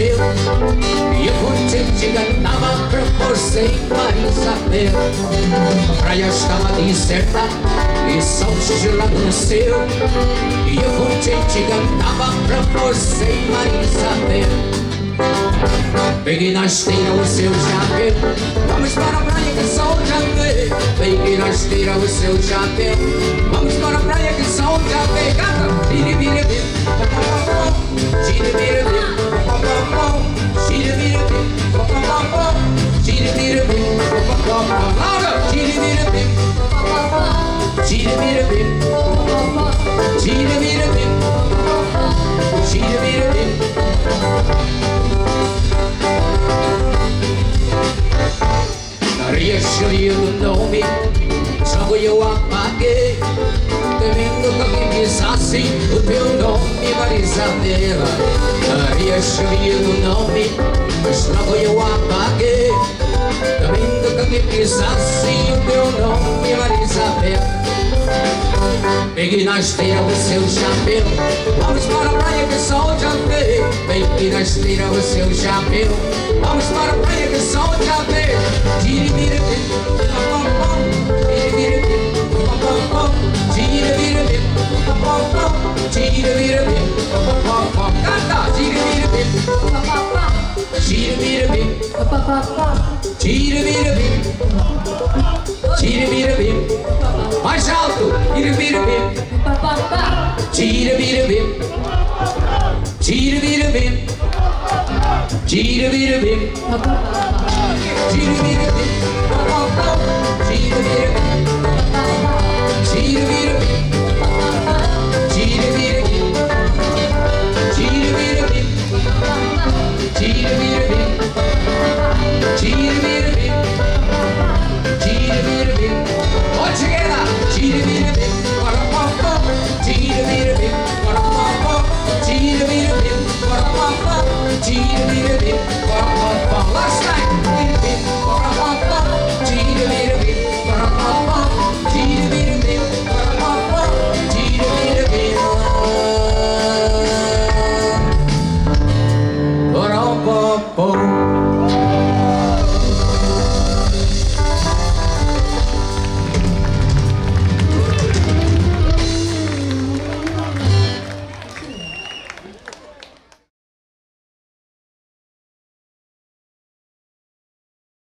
E eu vou te enganava pra você em Paris saber Praia estava deserta e sol gelado no seu E eu vou te enganava pra você em Paris saber Peguei na esteira o seu chapéu. Vamos para a praia que sol já veio Peguei na esteira o seu chapéu. Vamos para a praia que sol já veio Gata, piribiribi Piribiribi vire Riesci o nome, só eu apaguei Temendo que alguém pensasse o teu nome, Marisabela Riesci o nome, só eu apaguei Temendo que alguém pensasse Peguei na esteira o seu chapéu. Vamos para a praia que o sol já veio Peguei na esteira o seu chapéu. Vamos para a praia que o sol já veio Tire, vira, Tire, vira, Tire, vira, Tire, vira, Canta, tire, vira, Tire, vira, Tire, vira, Tire, vira, Tire, vira, Tire, vira, Tire, vira, Tire, vira, Oh.